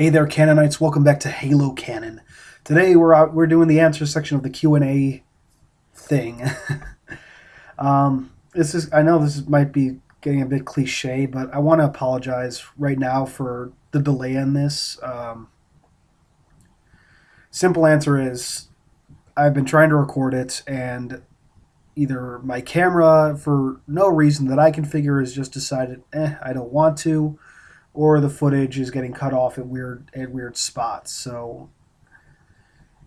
Hey there, Canonites! Welcome back to Halo Canon. Today we're out, we're doing the answer section of the Q and A thing. um, this is I know this might be getting a bit cliche, but I want to apologize right now for the delay in this. Um, simple answer is I've been trying to record it, and either my camera, for no reason that I can figure, has just decided, eh, I don't want to or the footage is getting cut off at weird at weird spots. So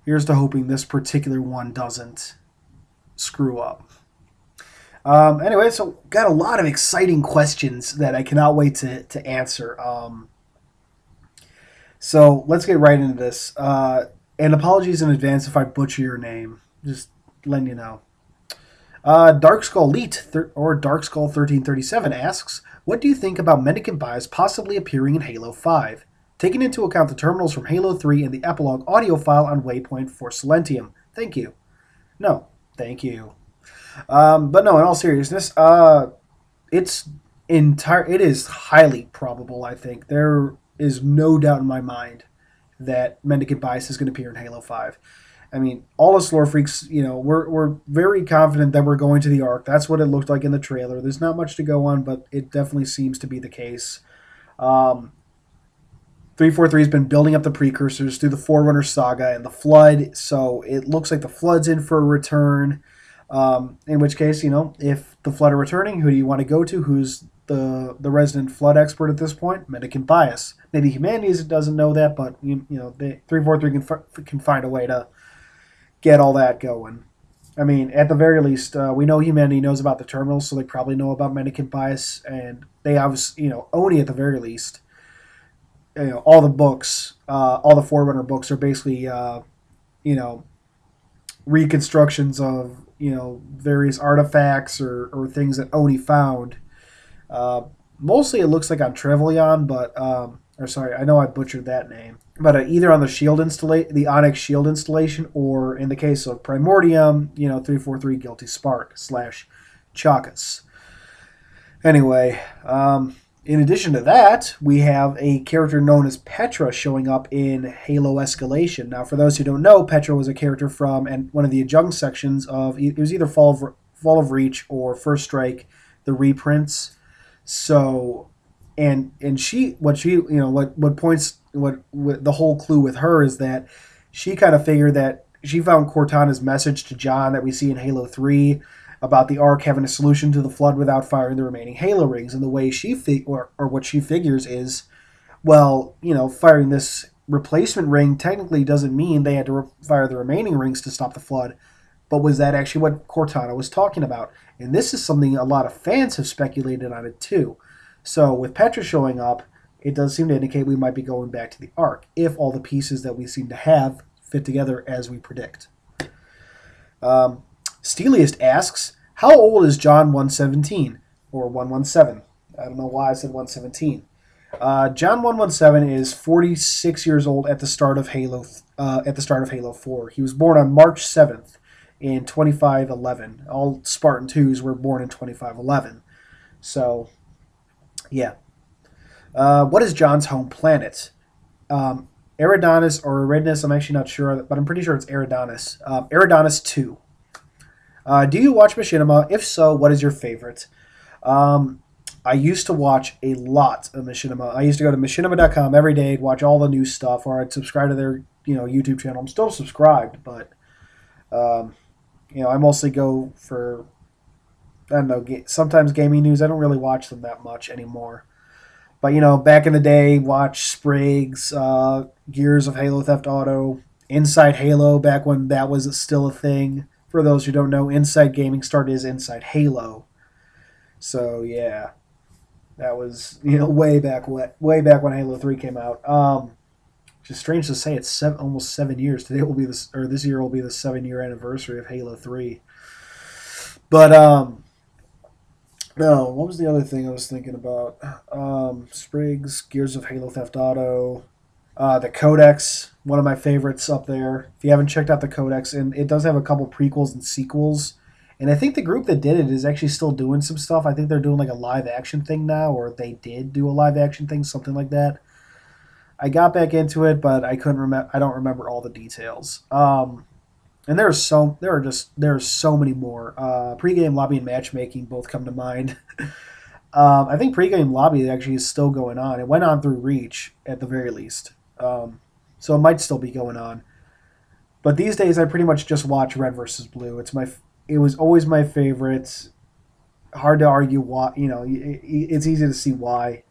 here's to hoping this particular one doesn't screw up. Um, anyway, so got a lot of exciting questions that I cannot wait to, to answer. Um, so let's get right into this. Uh, and apologies in advance if I butcher your name. Just letting you know. Uh, Dark Skull Elite thir- or Dark Skull 1337 asks, what do you think about Mendicant Bias possibly appearing in Halo 5? Taking into account the terminals from Halo 3 and the epilogue audio file on Waypoint for Silentium. Thank you. No, thank you. Um, but no, in all seriousness, uh, it's entire. It is highly probable. I think there is no doubt in my mind that Mendicant Bias is going to appear in Halo Five. I mean, all us lore freaks, you know, we're, we're very confident that we're going to the Ark. That's what it looked like in the trailer. There's not much to go on, but it definitely seems to be the case. Um, 343 has been building up the precursors through the Forerunner saga and the Flood, so it looks like the Flood's in for a return. Um, in which case, you know, if the Flood are returning, who do you want to go to? Who's the the resident Flood expert at this point? Mendicant Bias. Maybe Humanities doesn't know that, but you, you know, they, 343 can, can find a way to get all that going. I mean, at the very least, uh, we know humanity knows about the terminals, so they probably know about mendicant bias, and they obviously, you know, Oni at the very least. You know, all the books, uh, all the Forerunner books are basically, uh, you know, reconstructions of you know various artifacts or, or things that Oni found. Uh, mostly, it looks like on Trevelyan, but um, or sorry, I know I butchered that name but uh, either on the shield installation, the Onyx shield installation, or in the case of Primordium, you know, 343 Guilty Spark slash Chakas. Anyway, um, in addition to that, we have a character known as Petra showing up in Halo Escalation. Now, for those who don't know, Petra was a character from and one of the adjunct sections of it was either Fall of Fall of Reach or First Strike, the reprints. So, and and she what she you know what what points what, what the whole clue with her is that she kind of figured that she found Cortana's message to John that we see in Halo 3 about the Ark having a solution to the flood without firing the remaining Halo rings. And the way she fi- or, or what she figures is, well, you know, firing this replacement ring technically doesn't mean they had to re- fire the remaining rings to stop the flood. But was that actually what Cortana was talking about? And this is something a lot of fans have speculated on it too. So with Petra showing up, it does seem to indicate we might be going back to the Ark if all the pieces that we seem to have fit together as we predict. Um, Steeliest asks, How old is John 117 or 117? I don't know why I said 117. Uh, John 117 is 46 years old at the start of Halo uh, at the start of Halo 4. He was born on March 7th in 2511. All Spartan 2s were born in 2511. So, yeah. Uh, what is John's home planet? Um, Eridanus or Eridanus, I'm actually not sure, but I'm pretty sure it's Eridanus. Um, Eridanus 2. Uh, do you watch Machinima? If so, what is your favorite? Um, I used to watch a lot of Machinima. I used to go to machinima.com every day, watch all the new stuff, or I'd subscribe to their you know YouTube channel. I'm still subscribed, but um, you know I mostly go for I don't know. Sometimes gaming news. I don't really watch them that much anymore. But you know, back in the day, watch Sprigs, uh, Gears of Halo Theft Auto, Inside Halo, back when that was still a thing. For those who don't know, Inside Gaming started as Inside Halo. So yeah, that was you know way back when, way back when Halo Three came out. Um, just strange to say, it's seven, almost seven years. Today will be this, or this year will be the seven year anniversary of Halo Three. But um, no, what was the other thing I was thinking about? Um, Sprigs, Gears of Halo Theft Auto, uh, the Codex, one of my favorites up there. If you haven't checked out the Codex, and it does have a couple prequels and sequels. And I think the group that did it is actually still doing some stuff. I think they're doing like a live action thing now, or they did do a live action thing, something like that. I got back into it, but I couldn't remember. I don't remember all the details. Um, and there's so there are just there's so many more. Uh, pregame lobby and matchmaking both come to mind. um, I think pregame lobby actually is still going on. It went on through Reach at the very least, um, so it might still be going on. But these days, I pretty much just watch Red versus Blue. It's my it was always my favorite. Hard to argue why. You know, it's easy to see why.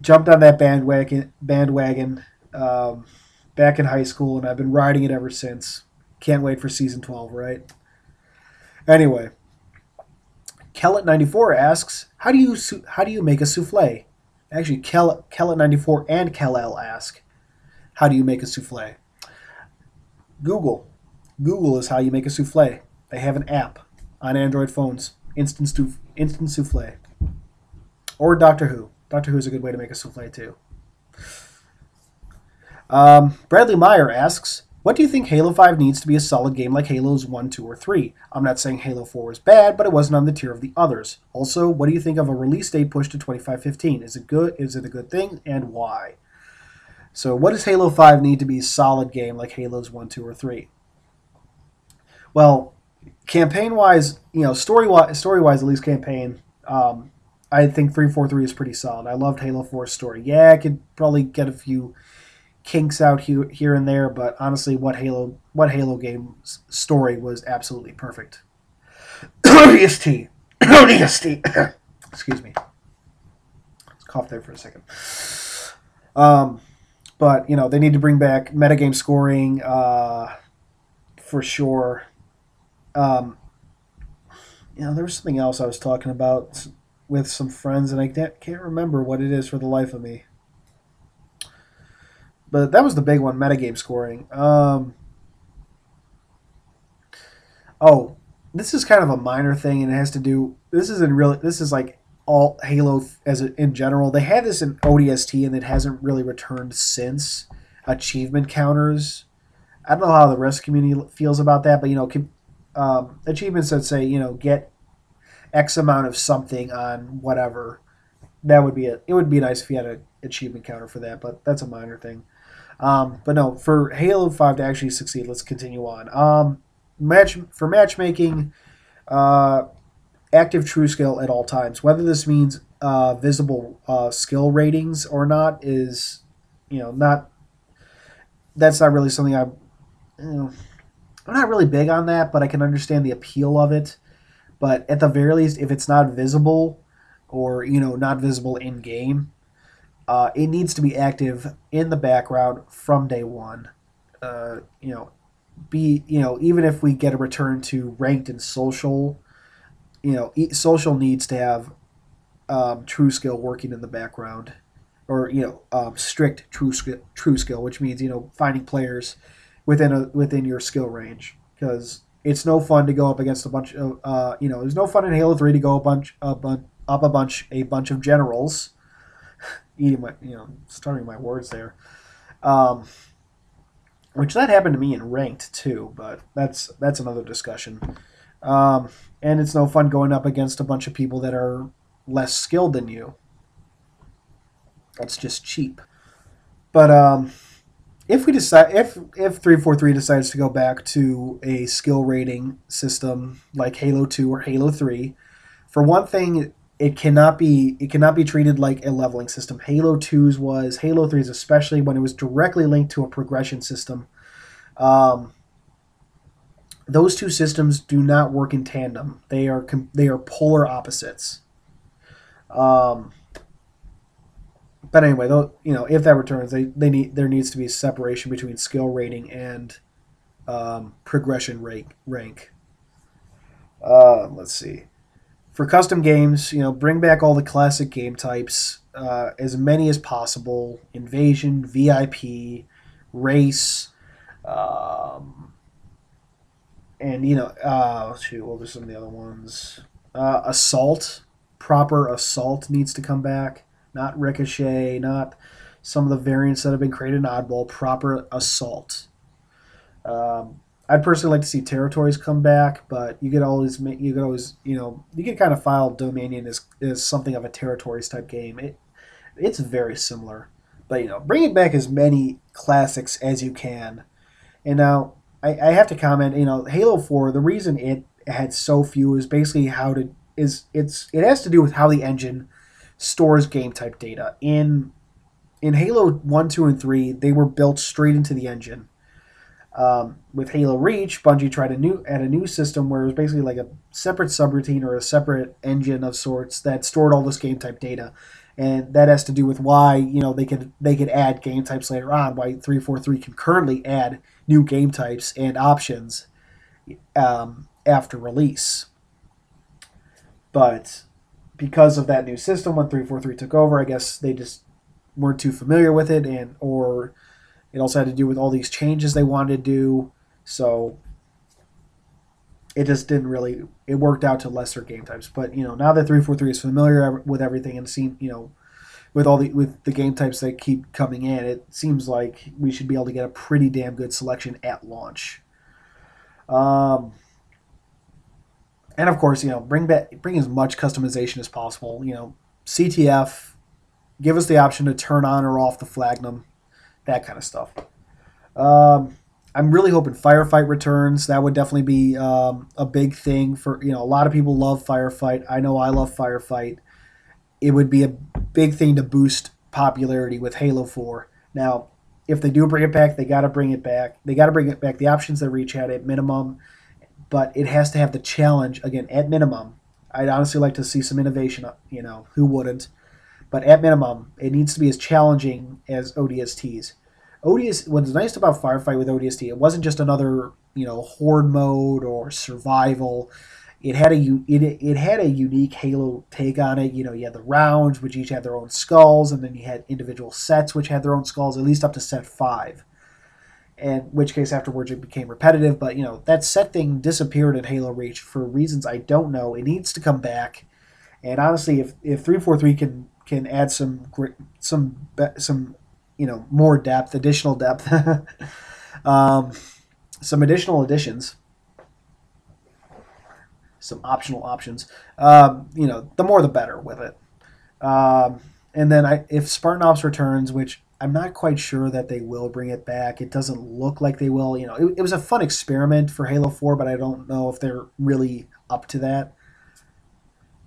Jumped on that bandwagon bandwagon um, back in high school, and I've been riding it ever since can't wait for season 12, right? Anyway, Kellet94 asks, how do you how do you make a souffle? Actually, Kellet94 and Kellel ask, how do you make a souffle? Google. Google is how you make a souffle. They have an app on Android phones, Instant, Instant Souffle. Or Doctor Who. Doctor Who is a good way to make a souffle too. Um, Bradley Meyer asks, what do you think Halo 5 needs to be a solid game like Halo's 1, 2, or 3? I'm not saying Halo 4 was bad, but it wasn't on the tier of the others. Also, what do you think of a release date push to 2515? Is it good? Is it a good thing, and why? So, what does Halo 5 need to be a solid game like Halo's 1, 2, or 3? Well, campaign wise, you know, story wise, story wise, at least campaign, um, I think 343 is pretty solid. I loved Halo 4's story. Yeah, I could probably get a few kinks out here, here and there, but honestly, what Halo what Halo game's story was absolutely perfect. ODST, ODST. Excuse me. Let's cough there for a second. Um, but you know they need to bring back metagame scoring uh, for sure. Um, you know there was something else I was talking about with some friends, and I can't, can't remember what it is for the life of me. But that was the big one, metagame scoring. Um, oh, this is kind of a minor thing, and it has to do. This isn't really. This is like all Halo as a, in general. They had this in ODST, and it hasn't really returned since. Achievement counters. I don't know how the rest community feels about that, but you know, um, achievements that say you know get X amount of something on whatever. That would be it. It would be nice if you had an achievement counter for that, but that's a minor thing. Um, but no, for Halo Five to actually succeed, let's continue on. Um, match for matchmaking, uh, active true skill at all times. Whether this means uh, visible uh, skill ratings or not is, you know, not. That's not really something I. You know, I'm not really big on that, but I can understand the appeal of it. But at the very least, if it's not visible, or you know, not visible in game, uh, it needs to be active in the background from day one. Uh, you know, be you know even if we get a return to ranked and social, you know, social needs to have um, true skill working in the background, or you know, um, strict true skill, true skill, which means you know finding players within a within your skill range because it's no fun to go up against a bunch of uh, you know there's no fun in Halo Three to go a bunch a bunch up a bunch a bunch of generals eating my, you know, starting my words there. Um, which that happened to me in ranked too, but that's that's another discussion. Um, and it's no fun going up against a bunch of people that are less skilled than you. That's just cheap. But um, if we decide if if 343 decides to go back to a skill rating system like Halo 2 or Halo 3, for one thing, it cannot be it cannot be treated like a leveling system. Halo 2's was Halo 3's especially when it was directly linked to a progression system. Um, those two systems do not work in tandem. They are they are polar opposites. Um, but anyway, though, you know, if that returns, they, they need there needs to be a separation between skill rating and um, progression rank. rank. Uh, let's see for custom games, you know, bring back all the classic game types, uh, as many as possible. Invasion, VIP, race, um, and you know, uh, shoot, what were some of the other ones? Uh, assault, proper assault needs to come back. Not ricochet, not some of the variants that have been created in Oddworld. Proper assault. Um, I'd personally like to see territories come back, but you could always you could always you know you could kind of file Dominion as, as something of a territories type game. It it's very similar, But you know, bringing back as many classics as you can. And now I, I have to comment. You know, Halo Four. The reason it had so few is basically how to is it's it has to do with how the engine stores game type data in in Halo 1, 2, and 3, they were built straight into the engine. Um, with Halo Reach, Bungie tried a new add a new system where it was basically like a separate subroutine or a separate engine of sorts that stored all this game type data, and that has to do with why you know they could they could add game types later on. Why three four three can currently add new game types and options um, after release. But because of that new system, when three four three took over, I guess they just weren't too familiar with it, and or it also had to do with all these changes they wanted to do. So it just didn't really. It worked out to lesser game types. But you know, now that three four three is familiar with everything and seen, you know, with all the with the game types that keep coming in, it seems like we should be able to get a pretty damn good selection at launch. Um, and of course, you know, bring back bring as much customization as possible. You know, CTF give us the option to turn on or off the flagnum, that kind of stuff. Um, I'm really hoping firefight returns. That would definitely be um, a big thing for you know. A lot of people love firefight. I know I love firefight. It would be a big thing to boost popularity with Halo 4. Now, if they do bring it back, they got to bring it back. They got to bring it back. The options that Reach had at minimum, but it has to have the challenge again at minimum. I'd honestly like to see some innovation. You know, who wouldn't? But at minimum, it needs to be as challenging as ODSTs. ODS, what's nice about Firefight with ODST, it wasn't just another you know horde mode or survival. It had a it, it had a unique Halo take on it. You know, you had the rounds, which each had their own skulls, and then you had individual sets, which had their own skulls, at least up to set five. In which case, afterwards, it became repetitive. But you know, that set thing disappeared in Halo Reach for reasons I don't know. It needs to come back. And honestly, if if three four three can can add some some some you know more depth, additional depth, um, some additional additions, some optional options. Um, you know, the more the better with it. Um, and then I, if Spartan Ops returns, which I'm not quite sure that they will bring it back. It doesn't look like they will. You know, it, it was a fun experiment for Halo 4, but I don't know if they're really up to that.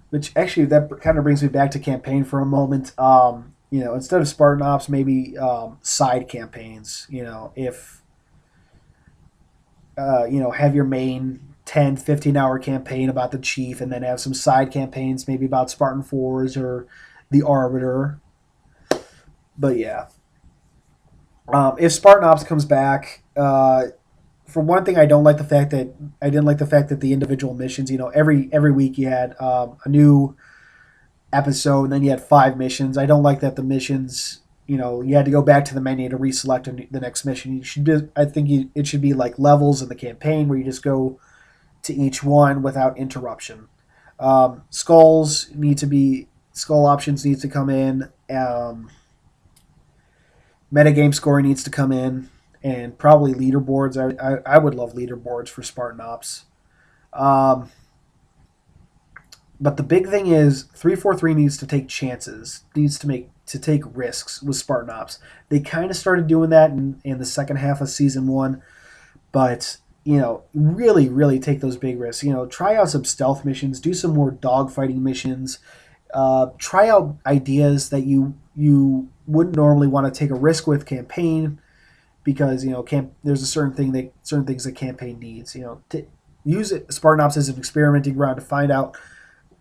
Which actually that kind of brings me back to campaign for a moment. Um, you know, instead of Spartan Ops, maybe um, side campaigns. You know, if uh, you know, have your main 10, 15 hour campaign about the chief, and then have some side campaigns, maybe about Spartan Fours or the Arbiter. But yeah, um, if Spartan Ops comes back, uh, for one thing, I don't like the fact that I didn't like the fact that the individual missions. You know, every every week you had um, a new episode, and then you had five missions. I don't like that the missions. You know, you had to go back to the menu to reselect the next mission. You should. I think you, it should be like levels in the campaign where you just go to each one without interruption. Um, skulls need to be skull options needs to come in. Um, metagame scoring needs to come in and probably leaderboards. I, I, I would love leaderboards for Spartan Ops. Um, but the big thing is 343 needs to take chances, needs to make to take risks with Spartan Ops. They kind of started doing that in, in the second half of season one, but you know, really, really take those big risks. You know, try out some stealth missions, do some more dogfighting missions, uh, try out ideas that you you wouldn't normally want to take a risk with campaign because you know camp there's a certain thing that certain things that campaign needs you know to use it spartan ops as an experimenting ground to find out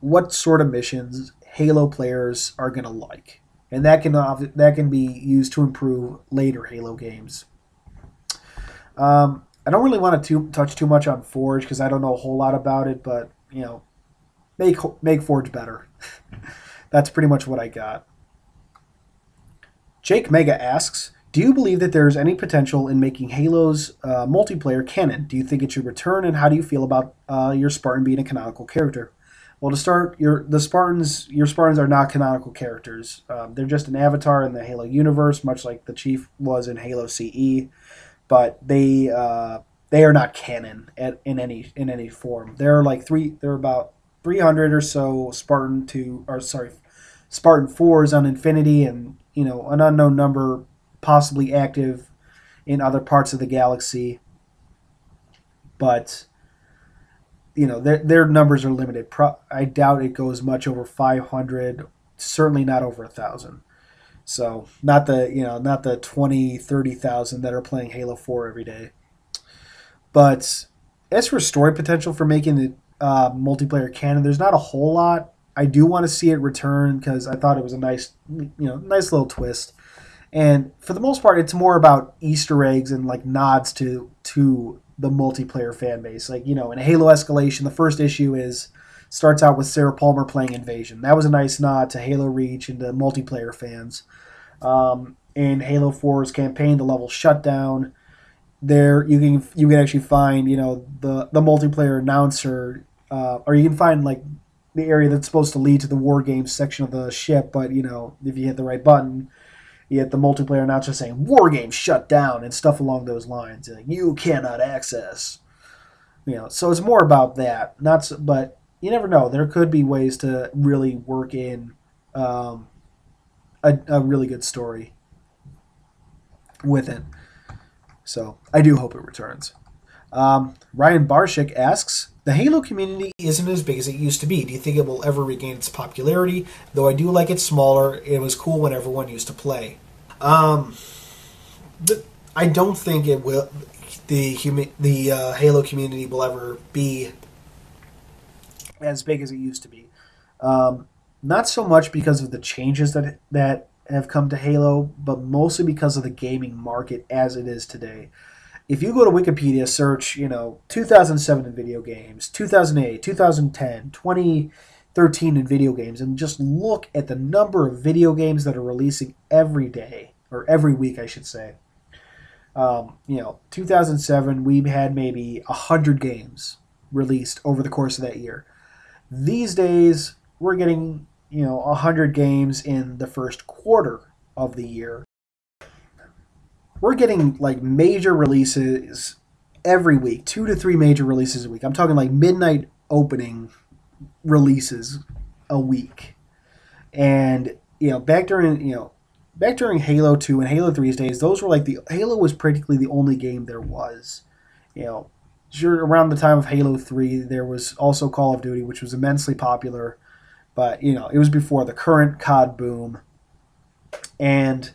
what sort of missions halo players are going to like. And that can that can be used to improve later halo games. Um, i don't really want to touch too much on forge because i don't know a whole lot about it but you know make make forge better. That's pretty much what i got. Jake mega asks do you believe that there's any potential in making Halo's uh, multiplayer canon? Do you think it should return, and how do you feel about uh, your Spartan being a canonical character? Well, to start, your the Spartans, your Spartans are not canonical characters. Um, they're just an avatar in the Halo universe, much like the Chief was in Halo CE, but they uh, they are not canon at, in any in any form. There are like three. There are about three hundred or so Spartan two or sorry, Spartan fours on Infinity, and you know, an unknown number possibly active in other parts of the galaxy. But you know, their their numbers are limited. Pro- I doubt it goes much over 500, certainly not over a 1000. So, not the, you know, not the 20, 30,000 that are playing Halo 4 every day. But as for story potential for making it uh, multiplayer canon, there's not a whole lot. I do want to see it return because I thought it was a nice, you know, nice little twist. And for the most part, it's more about Easter eggs and like nods to to the multiplayer fan base. Like you know, in Halo Escalation, the first issue is starts out with Sarah Palmer playing Invasion. That was a nice nod to Halo Reach and to multiplayer fans. Um, in Halo 4's campaign, the level shutdown, there you can you can actually find you know the the multiplayer announcer, uh, or you can find like the area that's supposed to lead to the war games section of the ship. But you know if you hit the right button, you get the multiplayer announcer saying "War game shut down" and stuff along those lines. Like, you cannot access. You know, so it's more about that. Not, so, but you never know. There could be ways to really work in um, a, a really good story with it. So I do hope it returns. Um, Ryan Barshik asks, the Halo community isn't as big as it used to be. Do you think it will ever regain its popularity? Though I do like it smaller, it was cool when everyone used to play. Um, the, I don't think it will. The the uh, Halo community will ever be as big as it used to be. Um, not so much because of the changes that that have come to Halo, but mostly because of the gaming market as it is today if you go to Wikipedia, search, you know, 2007 in video games, 2008, 2010, 2013 in video games, and just look at the number of video games that are releasing every day, or every week, I should say. Um, you know, 2007, we had maybe 100 games released over the course of that year. These days, we're getting, you know, 100 games in the first quarter of the year we're getting like major releases every week, two to three major releases a week. I'm talking like midnight opening releases a week. And you know, back during you know, back during Halo 2 and Halo 3's days, those were like the Halo was practically the only game there was. You know, sure around the time of Halo 3, there was also Call of Duty, which was immensely popular, but you know, it was before the current COD boom. And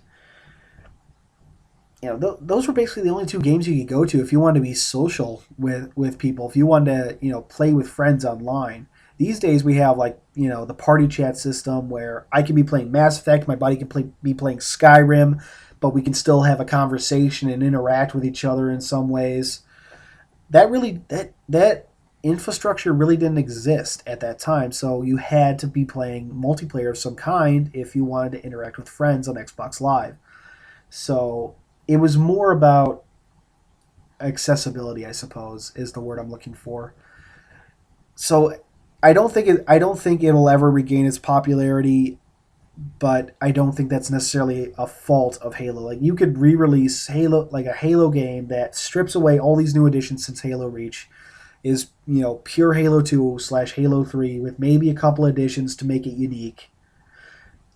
you know, th- those were basically the only two games you could go to if you wanted to be social with with people. If you wanted to, you know, play with friends online. These days we have like you know the party chat system where I can be playing Mass Effect, my buddy can play, be playing Skyrim, but we can still have a conversation and interact with each other in some ways. That really that that infrastructure really didn't exist at that time, so you had to be playing multiplayer of some kind if you wanted to interact with friends on Xbox Live. So it was more about accessibility, I suppose, is the word I'm looking for. So I don't think it I don't think it'll ever regain its popularity, but I don't think that's necessarily a fault of Halo. Like you could re-release Halo like a Halo game that strips away all these new additions since Halo Reach, is you know pure Halo 2 slash Halo 3 with maybe a couple additions to make it unique.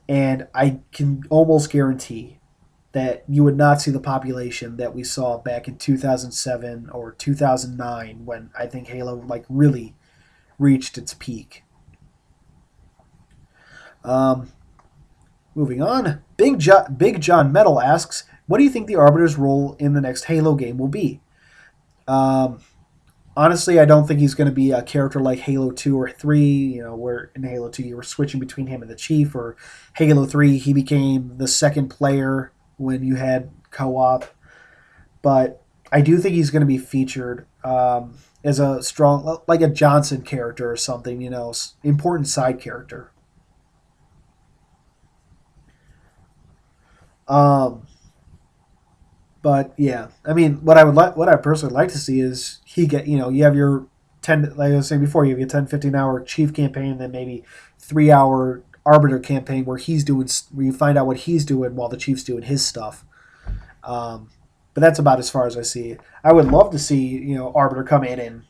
And I can almost guarantee that you would not see the population that we saw back in 2007 or 2009 when I think Halo like really reached its peak. Um, moving on, Big, jo- Big John Metal asks, "What do you think the Arbiter's role in the next Halo game will be?" Um, honestly, I don't think he's going to be a character like Halo 2 or 3, you know, where in Halo 2 you were switching between him and the Chief, or Halo 3 he became the second player when you had co-op, but I do think he's going to be featured um, as a strong, like a Johnson character or something. You know, important side character. Um, but yeah, I mean, what I would like, what I personally like to see is he get, you know, you have your ten, like I was saying before, you have your 10, 15 hour chief campaign, then maybe three hour arbiter campaign where he's doing where you find out what he's doing while the chief's doing his stuff. Um, but that's about as far as I see. I would love to see you know arbiter come in and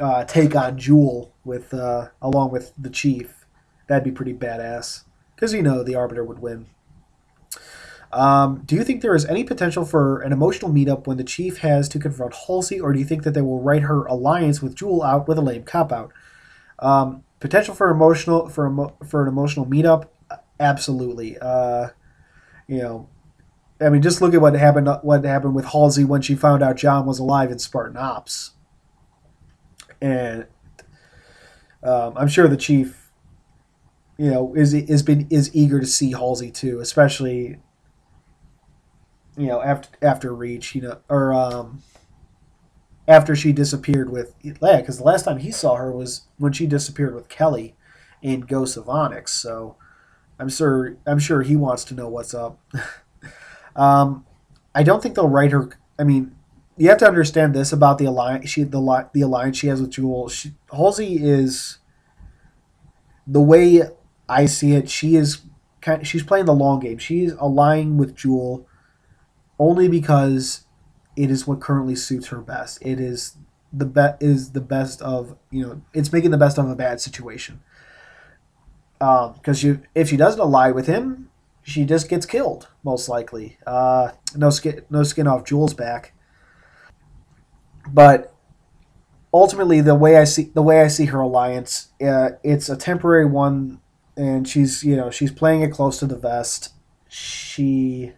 uh, take on Jul with uh, along with the chief. That'd be pretty badass because you know the arbiter would win. Um, do you think there is any potential for an emotional meetup when the chief has to confront Halsey, or do you think that they will write her alliance with Jul out with a lame cop out? Um, potential for emotional for emo, for an emotional meetup, absolutely. Uh, you know, I mean, just look at what happened. What happened with Halsey when she found out John was alive in Spartan Ops, and um, I'm sure the chief, you know, is is been is eager to see Halsey too, especially you know after after Reach, you know, or um, after she disappeared with Leia, because the last time he saw her was when she disappeared with Kelly in Ghosts of Onyx. So I'm sure I'm sure he wants to know what's up. um, I don't think they'll write her. I mean, you have to understand this about the alliance. She the the alliance she has with Jul. She, Halsey is the way I see it. She is kind. She's playing the long game. She's aligning with Jul only because it is what currently suits her best. It is the bet is the best of you know it's making the best of a bad situation. Because um, if she doesn't ally with him, she just gets killed most likely. Uh, no skin no skin off Jul's back. But ultimately, the way I see the way I see her alliance, uh, it's a temporary one, and she's you know she's playing it close to the vest. She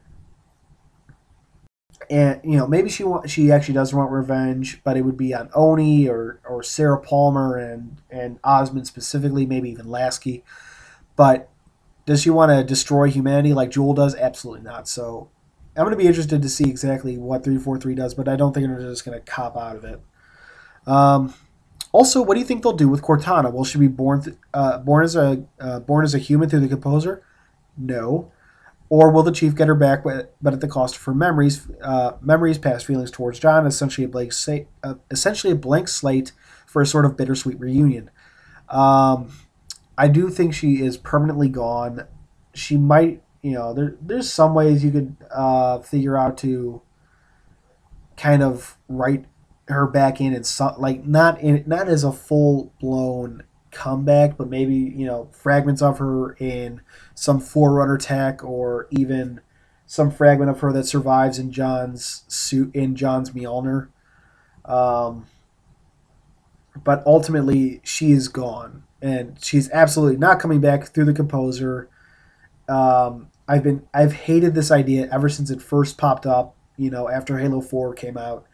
and you know maybe she want, she actually does want revenge, but it would be on Oni or or Sarah Palmer and and Osman specifically, maybe even Lasky. But does she want to destroy humanity like Jul does? Absolutely not. So I'm going to be interested to see exactly what 343 does, but I don't think they're just going to cop out of it. Um, also, what do you think they'll do with Cortana? Will she be born th- uh, born as a uh, born as a human through the composer? No. Or will the chief get her back, but, but at the cost of her memories, uh, memories, past feelings towards John, essentially a blank slate, uh, essentially a blank slate for a sort of bittersweet reunion. Um, I do think she is permanently gone. She might, you know, there, there's some ways you could uh, figure out to kind of write her back in and some like not in not as a full blown comeback, but maybe you know fragments of her in some Forerunner tech, or even some fragment of her that survives in John's suit in John's Mjolnir. Um, but ultimately, she is gone, and she's absolutely not coming back through the composer. Um, I've been I've hated this idea ever since it first popped up. You know, after Halo Four came out.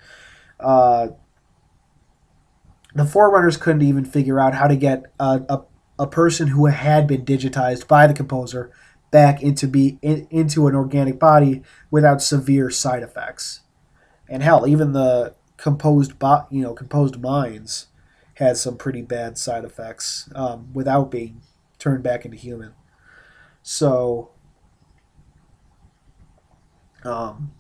Uh, the Forerunners couldn't even figure out how to get a, a, a person who had been digitized by the composer back into be in, into an organic body without severe side effects. And hell, even the composed bo- you know composed minds had some pretty bad side effects um, without being turned back into human. So, um,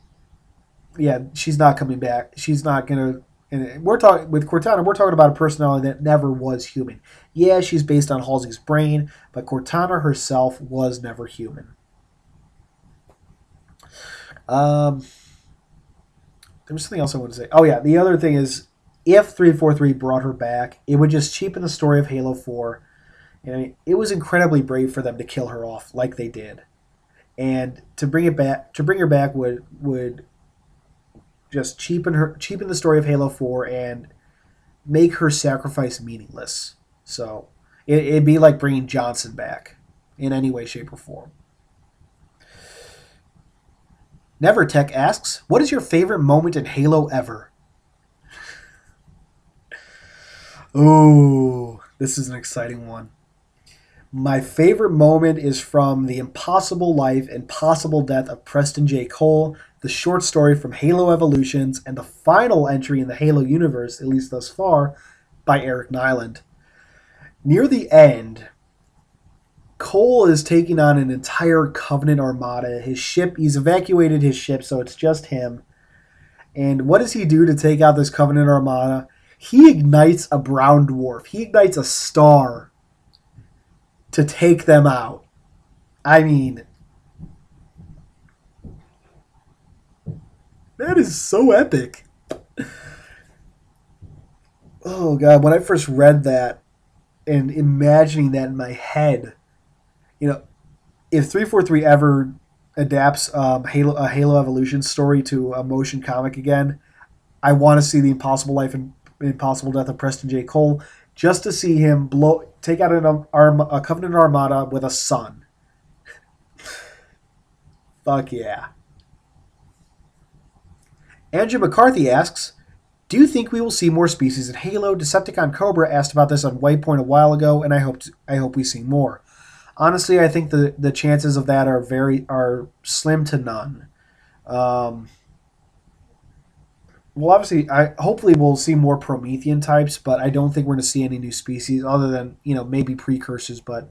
yeah, she's not coming back. She's not gonna and we're talking with Cortana, we're talking about a personality that never was human. Yeah, she's based on Halsey's brain, but Cortana herself was never human. Um, there was something else I wanted to say. Oh yeah, the other thing is, if 343 brought her back, it would just cheapen the story of Halo 4. And I mean, it was incredibly brave for them to kill her off like they did, and to bring it back to bring her back would would just cheapen her cheapen the story of Halo 4 and make her sacrifice meaningless. So it, it'd be like bringing Johnson back in any way, shape, or form. Nevertech asks, "What is your favorite moment in Halo ever?" Ooh, this is an exciting one. My favorite moment is from The Impossible Life and Possible Death of Preston J. Cole, the short story from Halo Evolutions, and the final entry in the Halo universe, at least thus far, by Eric Nylund. Near the end, Cole is taking on an entire Covenant armada. His ship, he's evacuated his ship, so it's just him. And what does he do to take out this Covenant armada? He ignites a brown dwarf. He ignites a star to take them out. I mean, that is so epic. Oh god, when I first read that and imagining that in my head, you know, if 343 ever adapts um, Halo a Halo Evolution story to a motion comic again, I want to see the Impossible Life and Impossible Death of Preston J. Cole just to see him blow take out an arm, a Covenant Armada with a sun. Fuck yeah. Andrew McCarthy asks, "Do you think we will see more species in Halo?" Decepticon Cobra asked about this on Waypoint a while ago, and I hope to, I hope we see more. Honestly, I think the the chances of that are very are slim to none. Um, well, obviously, I hopefully we'll see more Promethean types, but I don't think we're going to see any new species other than you know maybe precursors, but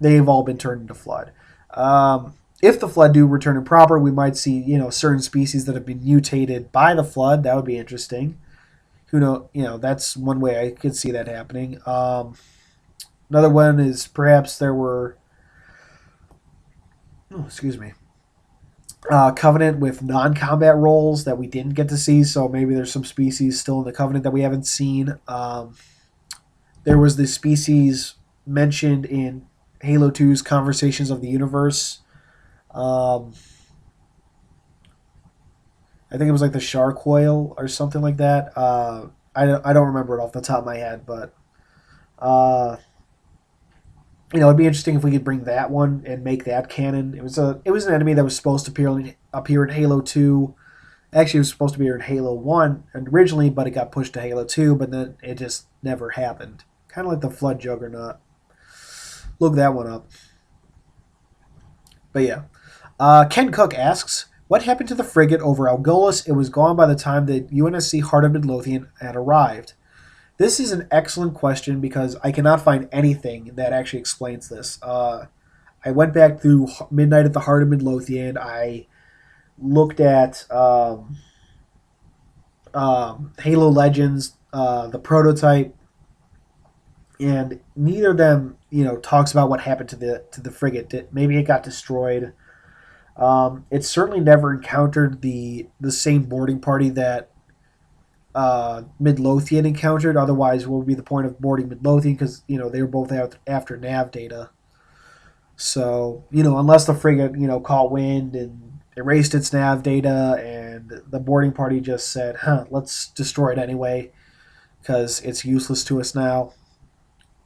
they've all been turned into flood. Um, if the flood do return improper, we might see you know certain species that have been mutated by the flood. That would be interesting. Who know? You know, that's one way I could see that happening. Um, another one is perhaps there were. Oh, excuse me. Uh, covenant with non-combat roles that we didn't get to see, so maybe there's some species still in the covenant that we haven't seen. Um, there was the species mentioned in Halo 2's Conversations of the Universe um, I think it was like the shark whale or something like that. Uh, I don't, I don't remember it off the top of my head, but uh, you know, it'd be interesting if we could bring that one and make that canon. It was a it was an enemy that was supposed to appear in, appear in Halo Two. Actually, it was supposed to be in Halo One originally, but it got pushed to Halo Two. But then it just never happened. Kind of like the Flood Juggernaut. Look that one up. But yeah, uh, Ken Cook asks, what happened to the frigate over Algolis? It was gone by the time the UNSC Heart of Midlothian had arrived. This is an excellent question because I cannot find anything that actually explains this. Uh, I went back through Midnight at the Heart of Midlothian. I looked at um, um, Halo Legends, uh, the prototype, and neither of them, you know, talks about what happened to the to the frigate. Maybe it got destroyed. Um, it certainly never encountered the the same boarding party that uh, Midlothian encountered. Otherwise, what would be the point of boarding Midlothian? Because you know they were both out after nav data. So you know, unless the frigate you know caught wind and erased its nav data, and the boarding party just said, "Huh, let's destroy it anyway," because it's useless to us now.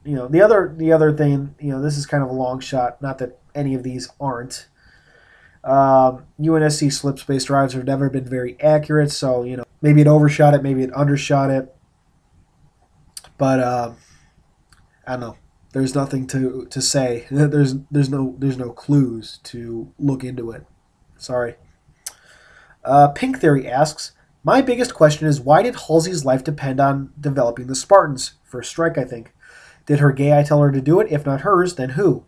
You know, the other the other thing, you know, this is kind of a long shot. Not that any of these aren't um, UNSC slip space drives have never been very accurate, so you know maybe it overshot it, maybe it undershot it, but uh, I don't know. There's nothing to, to say. There's there's no there's no clues to look into it. Sorry. Uh, Pink Theory asks, my biggest question is why did Halsey's life depend on developing the Spartans? First strike, I think. Did her geas tell her to do it? If not hers, then who?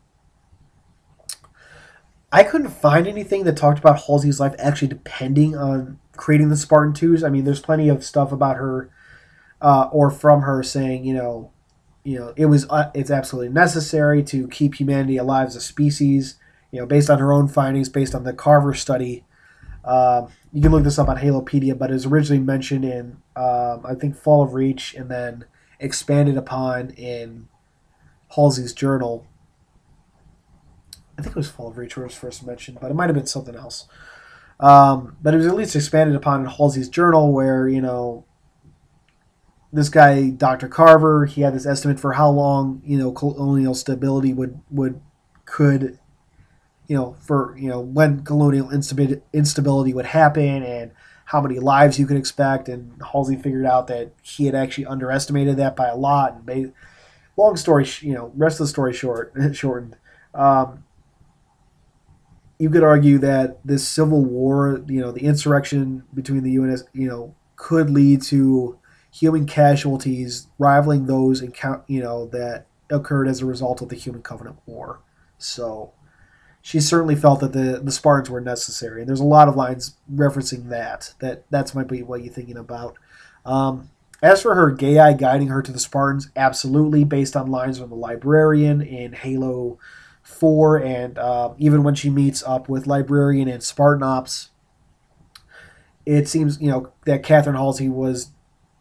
I couldn't find anything that talked about Halsey's life actually depending on creating the Spartan twos. I mean, there's plenty of stuff about her uh, or from her saying, you know, you know, it was uh, it's absolutely necessary to keep humanity alive as a species. You know, based on her own findings, based on the Carver study. Um, you can look this up on Halopedia, but it was originally mentioned in um, I think Fall of Reach, and then expanded upon in Halsey's journal I think it was Fall of Reach where it was first mentioned, but it might have been something else. Um, but it was at least expanded upon in Halsey's journal, where you know this guy, Dr. Carver, he had this estimate for how long you know colonial stability would would could you know for you know when colonial instability would happen and how many lives you could expect. And Halsey figured out that he had actually underestimated that by a lot. And made, long story, you know, rest of the story short, shortened. Um, you could argue that this civil war, you know, the insurrection between the UNS, you know, could lead to human casualties rivaling those in, you know that occurred as a result of the Human Covenant War. So she certainly felt that the the Spartans were necessary, and there's a lot of lines referencing that. That that's might be what you're thinking about. Um, as for her geas guiding her to the Spartans, absolutely based on lines from the librarian in Halo 4, and uh, even when she meets up with Librarian and Spartan Ops, it seems, you know, that Catherine Halsey was,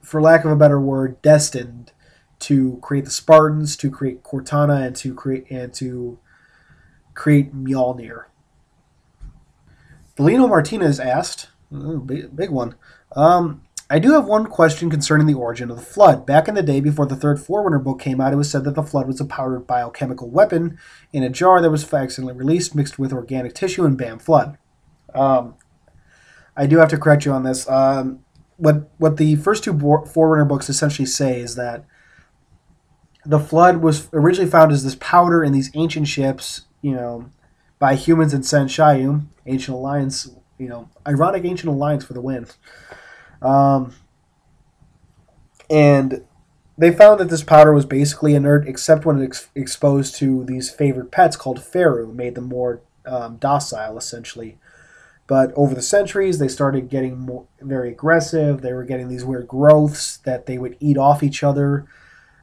for lack of a better word, destined to create the Spartans, to create Cortana, and to create and to create Mjolnir. Felino Martinez asked, big, big one. Um, I do have one question concerning the origin of the Flood. Back in the day, before the third Forerunner book came out, it was said that the Flood was a powdered biochemical weapon in a jar that was accidentally released, mixed with organic tissue, and bam, Flood. Um, I do have to correct you on this. Um, what what the first two Forerunner books essentially say is that the Flood was originally found as this powder in these ancient ships, you know, by humans in San'Shyuum, ancient alliance, you know, ironic ancient alliance for the win. Um, and they found that this powder was basically inert except when ex- exposed to these favorite pets called Pheru, made them more um, docile essentially. But over the centuries, they started getting more, very aggressive. They were getting these weird growths that they would eat off each other.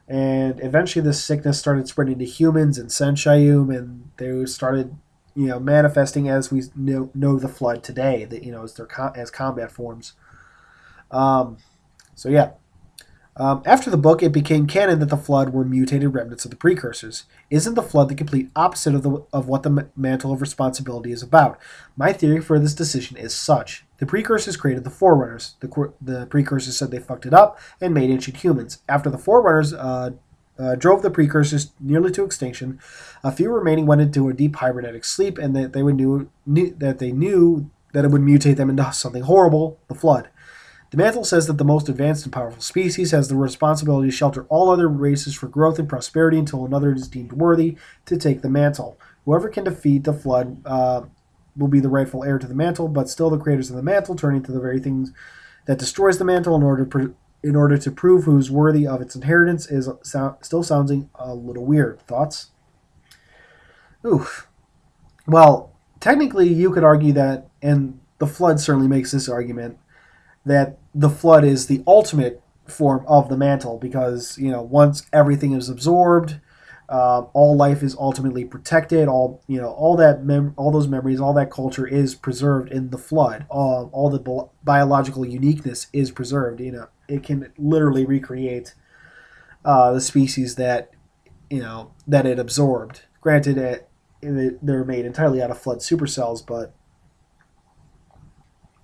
And eventually, this sickness started spreading to humans in San'Shyuum, and they started, you know, manifesting as we know, know the flood today. That you know, as their as combat forms. Um, so yeah. Um, after the book, it became canon that the Flood were mutated remnants of the precursors. Isn't the Flood the complete opposite of, the, of what the mantle of responsibility is about? My theory for this decision is such. The precursors created the Forerunners. The, the precursors said they fucked it up and made ancient humans. After the Forerunners uh, uh, drove the precursors nearly to extinction, a few remaining went into a deep hibernatic sleep, and that they would knew, knew that they knew that it would mutate them into something horrible, the Flood. Mantle says that the most advanced and powerful species has the responsibility to shelter all other races for growth and prosperity until another is deemed worthy to take the mantle. Whoever can defeat the flood uh, will be the rightful heir to the mantle, but still the creators of the mantle turning to the very things that destroys the mantle in order to in order to prove who's worthy of its inheritance is so, still sounding a little weird. Thoughts? Oof. Well, technically, you could argue that, and the flood certainly makes this argument that the flood is the ultimate form of the mantle because you know once everything is absorbed uh, all life is ultimately protected. All you know all that mem- all those memories all that culture is preserved in the flood. All, all the bi- biological uniqueness is preserved. You know it can literally recreate uh, the species that you know that it absorbed. Granted it, it, they're made entirely out of flood supercells but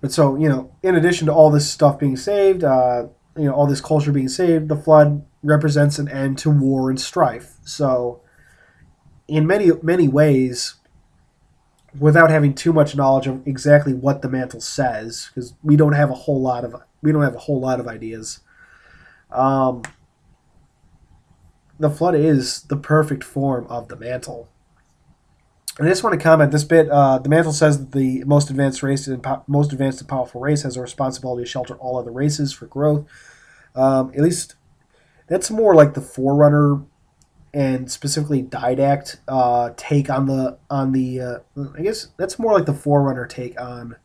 but so, you know, in addition to all this stuff being saved, uh, you know, all this culture being saved, the flood represents an end to war and strife. So, in many many ways, without having too much knowledge of exactly what the mantle says, because we don't have a whole lot of we don't have a whole lot of ideas. Um, the flood is the perfect form of the mantle. I just want to comment this bit. Uh, the mantle says that the most advanced race and po- most advanced and powerful race has a responsibility to shelter all other races for growth. Um, at least that's more like the forerunner and specifically didact uh, take on the on the. Uh, I guess that's more like the forerunner take on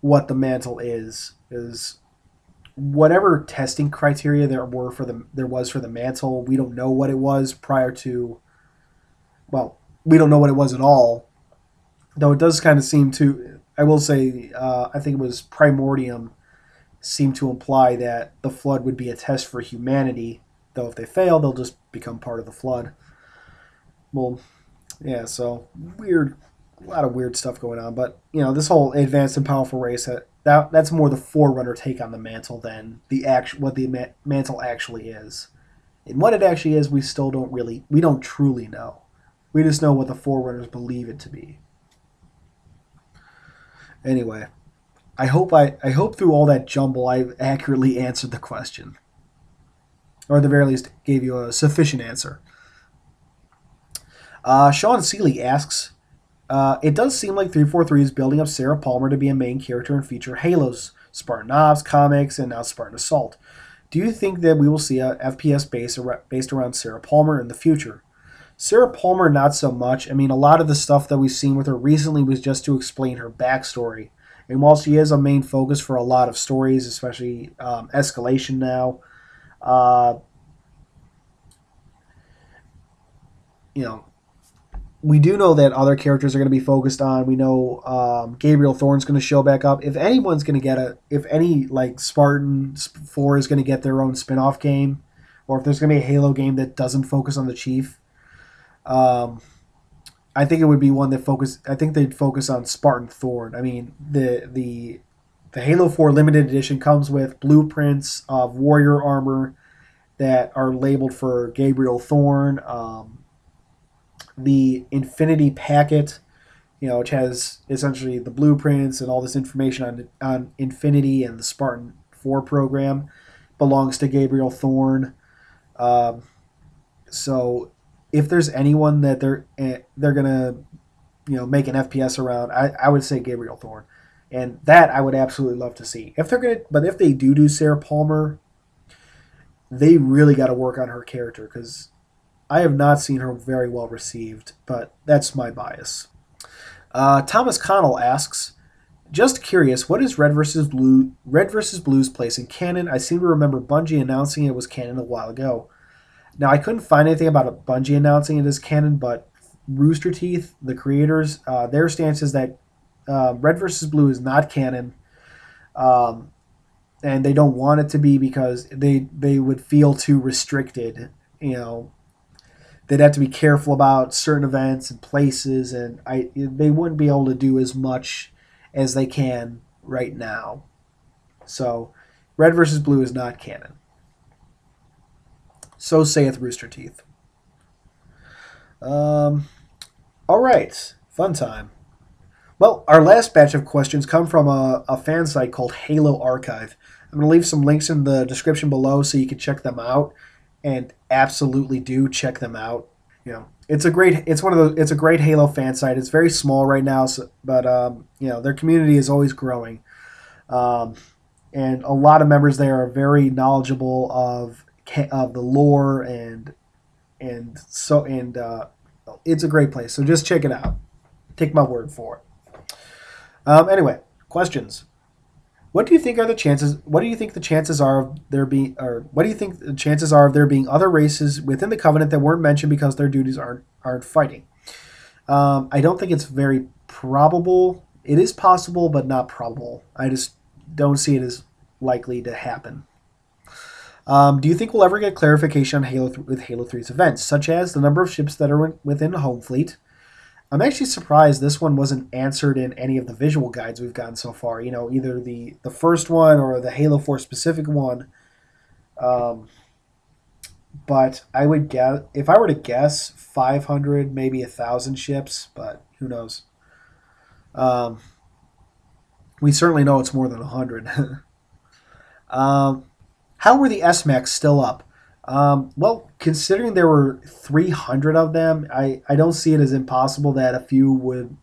what the mantle is. Is whatever testing criteria there were for the there was for the mantle. We don't know what it was prior to. Well, we don't know what it was at all. Though it does kind of seem to, I will say, uh, I think it was Primordium seemed to imply that the flood would be a test for humanity. Though if they fail, they'll just become part of the flood. Well, yeah, so weird, a lot of weird stuff going on. But you know, this whole advanced and powerful race that, that that's more the forerunner take on the mantle than the act what the ma- mantle actually is. And what it actually is, we still don't really, we don't truly know. We just know what the Forerunners believe it to be. Anyway, I hope I, I hope through all that jumble I've accurately answered the question. Or at the very least gave you a sufficient answer. Uh, Sean Seeley asks, uh, it does seem like 343 is building up Sarah Palmer to be a main character and feature Halos, Spartan Ops, comics, and now Spartan Assault. Do you think that we will see a FPS base based around Sarah Palmer in the future? Sarah Palmer, not so much. I mean, a lot of the stuff that we've seen with her recently was just to explain her backstory. And while she is a main focus for a lot of stories, especially um, Escalation now, uh, you know, we do know that other characters are going to be focused on. We know um, Gabriel Thorn's going to show back up. If anyone's going to get a, if any like Spartan Four is going to get their own spin-off game, or if there's going to be a Halo game that doesn't focus on the Chief, um, I think it would be one that focus. I think they'd focus on Spartan Thorn. I mean, the the the Halo Four limited edition comes with blueprints of warrior armor that are labeled for Gabriel Thorn. Um, the Infinity Packet, you know, which has essentially the blueprints and all this information on on Infinity and the Spartan Four program, belongs to Gabriel Thorn. Um, so if there's anyone that they're eh, they're gonna you know make an FPS around, I, I would say Gabriel Thorn, and that I would absolutely love to see. If they're gonna, but if they do do Sarah Palmer, they really got to work on her character because I have not seen her very well received. But that's my bias. Uh, Thomas Connell asks. Just curious, what is Red versus Blue Red versus Blue's place in canon? I seem to remember Bungie announcing it was canon a while ago. Now, I couldn't find anything about a Bungie announcing it as canon, but Rooster Teeth, the creators, uh, their stance is that uh, Red versus Blue is not canon, um, and they don't want it to be because they they would feel too restricted. You know, they'd have to be careful about certain events and places, and I they wouldn't be able to do as much as they can right now. So, Red versus Blue is not canon. So saith Rooster Teeth. Um, all right, fun time. Well, our last batch of questions come from a, a fan site called Halo Archive. I'm going to leave some links in the description below so you can check them out, and absolutely do check them out. You know, it's a great, it's one of the, it's a great Halo fan site. It's very small right now, so, but um, you know, their community is always growing, um, and a lot of members there are very knowledgeable of of the lore and and so and uh, it's a great place. So just check it out. Take my word for it. Um, anyway, questions. What do you think are the chances? What do you think the chances are of there being, or what do you think the chances are of there being other races within the Covenant that weren't mentioned because their duties aren't aren't fighting? Um, I don't think it's very probable. It is possible, but not probable. I just don't see it as likely to happen. Um, do you think we'll ever get clarification on Halo th- with Halo 3's events, such as the number of ships that are within the home fleet? I'm actually surprised this one wasn't answered in any of the visual guides we've gotten so far. You know, either the the first one or the Halo 4 specific one. Um, but I would guess if I were to guess 500, maybe a thousand ships, but who knows? Um, we certainly know it's more than 100. um, how were the SMACs still up? Um, well, considering there were 300 of them, I, I don't see it as impossible that a few would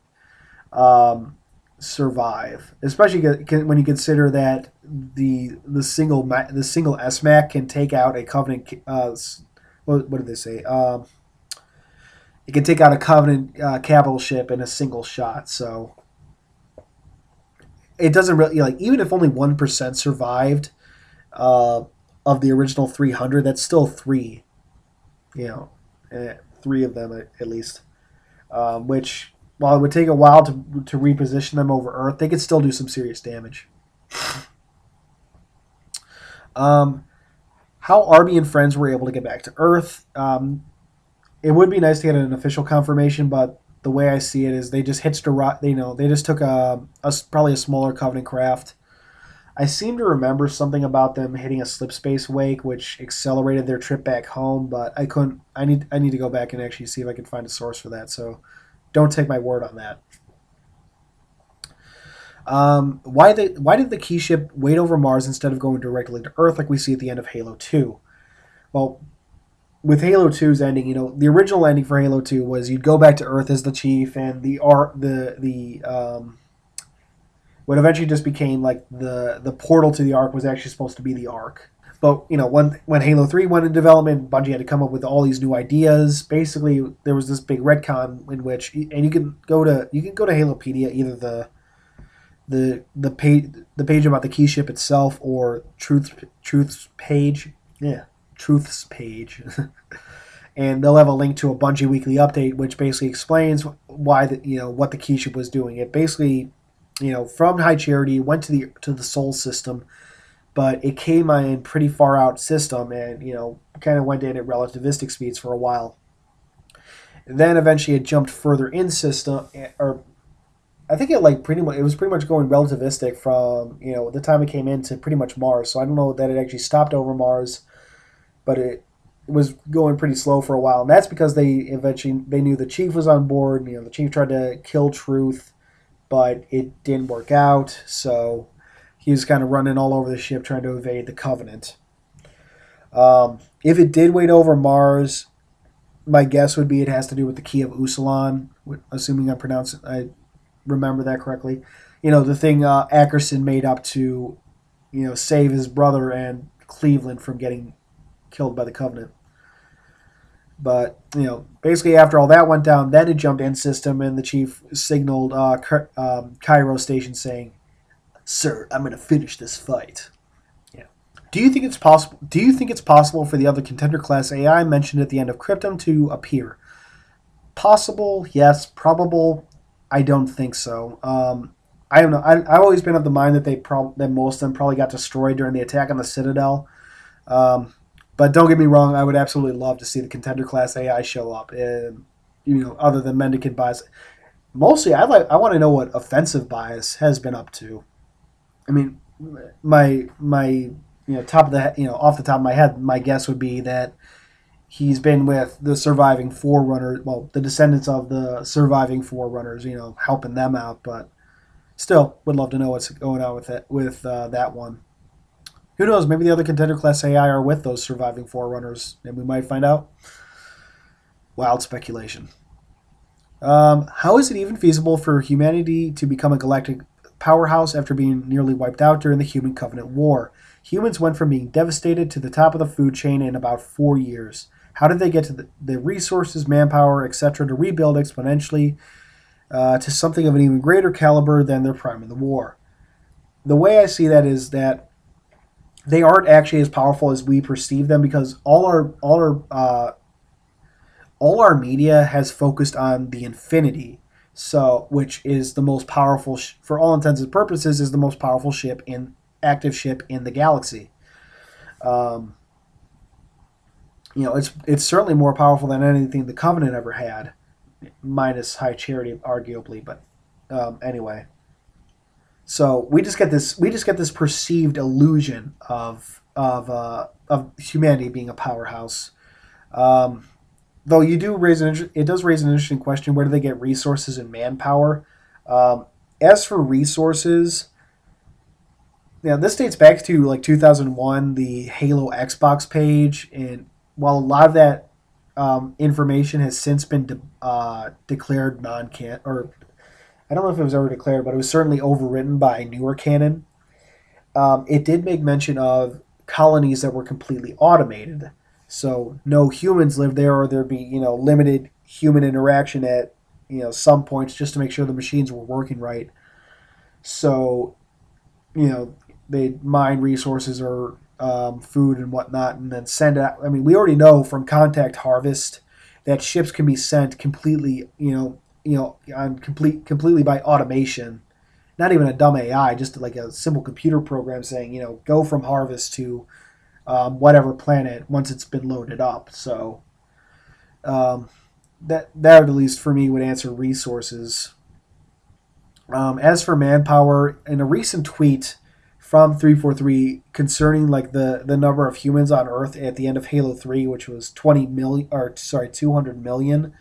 um, survive, especially when you consider that the the single the single SMAC can take out a Covenant. Uh, what, what did they say? Um, it can take out a Covenant uh, capital ship in a single shot. So it doesn't really like even if only one percent survived uh, of the original 300, that's still three. You know, eh, three of them at, least. Um, which, while it would take a while to, to reposition them over Earth, they could still do some serious damage. Um, how Arby and friends were able to get back to Earth. Um, it would be nice to get an official confirmation, but the way I see it is they just hitched a rock. You know, they just took a, a probably a smaller Covenant craft I seem to remember something about them hitting a slip space wake, which accelerated their trip back home. But I couldn't. I need. I need to go back and actually see if I can find a source for that. So, don't take my word on that. Um, why the Why did the key ship wait over Mars instead of going directly to Earth like we see at the end of Halo Two? Well, with Halo 2's ending, you know, the original ending for Halo 2 was you'd go back to Earth as the chief, and the art, the the um, what eventually just became like the the portal to the Ark was actually supposed to be the Ark. But you know, when when Halo Three went in development, Bungie had to come up with all these new ideas. Basically, there was this big retcon in which, and you can go to you can go to Halopedia, either the the the page the page about the key ship itself or truth truth's page, yeah, truth's page. and they'll have a link to a Bungie weekly update, which basically explains why the you know what the key ship was doing. It basically you know, from High Charity, went to the to the Sol system, but it came in pretty far out system, and you know, kind of went in at relativistic speeds for a while. Then eventually it jumped further in system, eh, or I think it like pretty much it was pretty much going relativistic from you know the time it came in to pretty much Mars. So I don't know that it actually stopped over Mars, but it, it was going pretty slow for a while, and that's because they eventually they knew the chief was on board. You know, the chief tried to kill Truth, but it didn't work out. So he was kind of running all over the ship trying to evade the Covenant. Um, if it did wait over Mars, my guess would be it has to do with the key of Usulon, assuming I pronounce it. I remember that correctly. You know, the thing uh, Ackerson made up to, you know, save his brother and Cleveland from getting killed by the Covenant. But, you know, basically after all that went down, then it jumped in system and the chief signaled uh, um, Cairo station saying, Sir, I'm going to finish this fight. Yeah. Do you think it's possible? Do you think it's possible for the other contender class AI mentioned at the end of Cryptum to appear? Possible, yes. Probable, I don't think so. Um, I don't know. I, have always been of the mind that they prob- that most of them probably got destroyed during the attack on the Citadel. Um, but don't get me wrong, I would absolutely love to see the contender class AI show up. And, you know, other than Mendicant bias, mostly I like I want to know what offensive bias has been up to. I mean, my my you know top of the you know off the top of my head, my guess would be that he's been with the surviving forerunners, well, the descendants of the surviving forerunners, you know, helping them out. But still, would love to know what's going on with it with uh, that one. Who knows? Maybe the other contender class AI are with those surviving forerunners, and we might find out. Wild speculation. Um, how is it even feasible for humanity to become a galactic powerhouse after being nearly wiped out during the Human Covenant War? Humans went from being devastated to the top of the food chain in about four years. How did they get to the, the resources, manpower, etc., to rebuild exponentially uh, to something of an even greater caliber than their prime in the war? The way I see that is that they aren't actually as powerful as we perceive them because all our all our uh, all our media has focused on the infinity so which is the most powerful sh- for all intents and purposes is the most powerful ship in active ship in the galaxy um, you know, it's it's certainly more powerful than anything the Covenant ever had, minus High Charity, arguably. But um, anyway, so we just get this we just get this perceived illusion of of uh, of humanity being a powerhouse. Um, though you do raise an it does raise an interesting question: where do they get resources and manpower? Um, as for resources, now this dates back to like 2001, the Halo Xbox page, and while a lot of that um, information has since been de- uh, declared non-can or I don't know if it was ever declared, but it was certainly overwritten by newer canon. Um, it did make mention of colonies that were completely automated, so no humans lived there, or there'd be you know limited human interaction at you know some points just to make sure the machines were working right. So, you know, they mine resources or um, food and whatnot, and then send out. I mean, we already know from Contact Harvest that ships can be sent completely, you know, you know, on complete completely by automation. Not even a dumb AI, just like a simple computer program saying, you know, go from Harvest to um, whatever planet once it's been loaded up. So um, that that at least for me would answer resources. Um, as for manpower, in a recent tweet, from 343 concerning like the the number of humans on earth at the end of halo 3 which was 20 million or sorry 200 million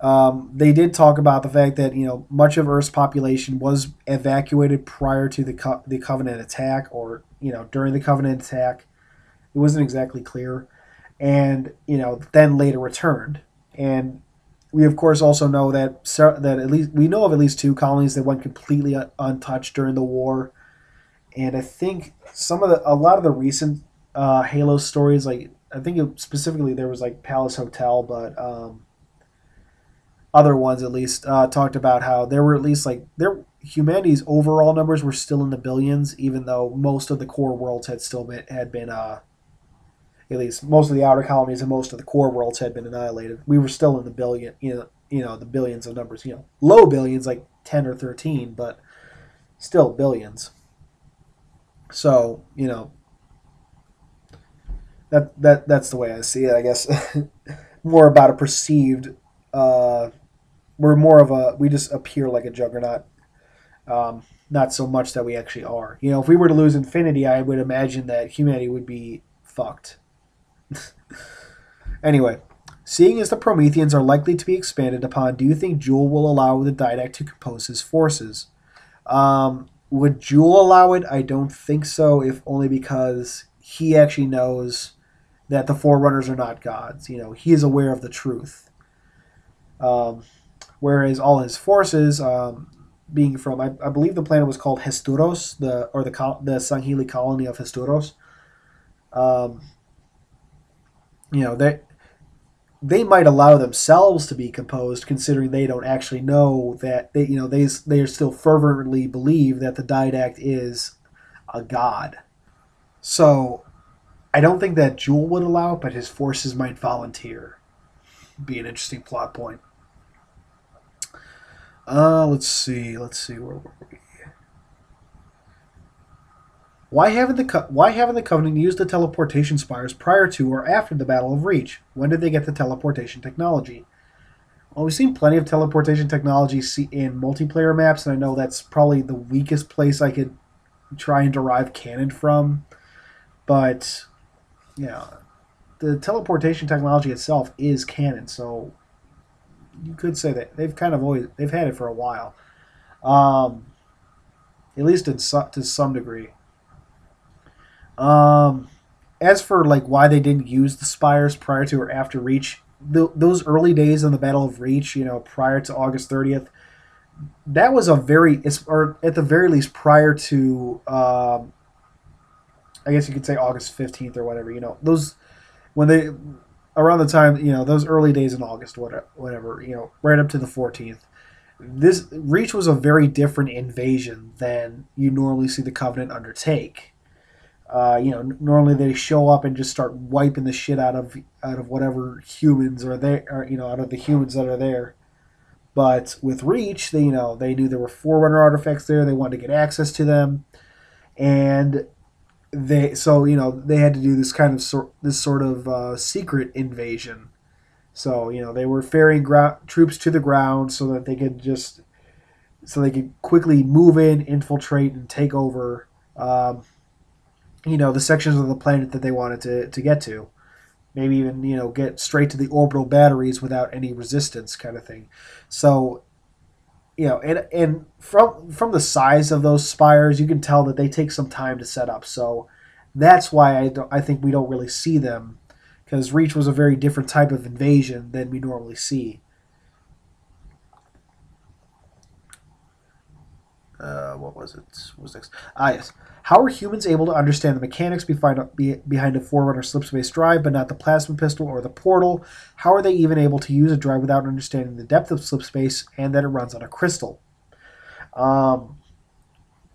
um, they did talk about the fact that you know much of earth's population was evacuated prior to the co- the covenant attack or you know during the covenant attack. It wasn't exactly clear. And you know then later returned. And we of course also know that that at least we know of at least two colonies that went completely untouched during the war. And I think some of the a lot of the recent uh, Halo stories, like I think it, specifically there was like Palace Hotel, but um, other ones at least uh, talked about how there were at least like there humanity's overall numbers were still in the billions, even though most of the core worlds had still been had been uh, at least most of the outer colonies and most of the core worlds had been annihilated. We were still in the billion, you know, you know the billions of numbers, you know, low billions like ten or thirteen, but still billions. So you know that that that's the way I see it. I guess more about a perceived uh, we're more of a we just appear like a juggernaut. Um, not so much that we actually are. You know, if we were to lose infinity, I would imagine that humanity would be fucked. anyway, seeing as the Prometheans are likely to be expanded upon, do you think Jul will allow the Didact to compose his forces? Um, would Jul allow it? I don't think so, if only because he actually knows that the Forerunners are not gods. You know, he is aware of the truth. Um, whereas all his forces, um, being from, I, I, believe the planet was called Hesduros, the or the the Sangheili colony of Hesduros. Um, you know, they they might allow themselves to be composed, considering they don't actually know that they, you know, they they are still fervently believe that the Didact is a god. So, I don't think that Jul would allow but his forces might volunteer. Be an interesting plot point. Uh, let's see. Let's see where were we. Why haven't the Co- Why haven't the Covenant used the teleportation spires prior to or after the Battle of Reach? When did they get the teleportation technology? Well, we've seen plenty of teleportation technology in multiplayer maps, and I know that's probably the weakest place I could try and derive canon from. But, yeah, the teleportation technology itself is canon, so you could say that they've kind of always they've had it for a while, um, at least in to some degree. Um, as for like why they didn't use the spires prior to or after Reach, the, those early days in the Battle of Reach, you know, prior to August thirtieth, that was a very, or at the very least prior to, um, I guess you could say August fifteenth or whatever. You know, those when they around the time you know those early days in August, whatever, you know, right up to the fourteenth. This Reach was a very different invasion than you normally see the Covenant undertake. Uh, you know, normally they show up and just start wiping the shit out of out of whatever humans are there, or, you know, out of the humans that are there. But with Reach, they you know they knew there were Forerunner artifacts there. They wanted to get access to them, and they so you know they had to do this kind of sort this sort of uh, secret invasion. So you know they were ferrying gra- troops to the ground so that they could just so they could quickly move in, infiltrate, and take over. Um, you know the sections of the planet that they wanted to, to get to maybe even you know get straight to the orbital batteries without any resistance kind of thing so you know and and from from the size of those spires you can tell that they take some time to set up. So that's why i don't, i think we don't really see them because reach was a very different type of invasion than we normally see. Uh, what was it? What was next? Ah yes how are humans able to understand the mechanics behind, a Forerunner slipspace drive, but not the plasma pistol or the portal? How are they even able to use a drive without understanding the depth of slipspace and that it runs on a crystal? Um,